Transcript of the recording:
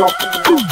Don't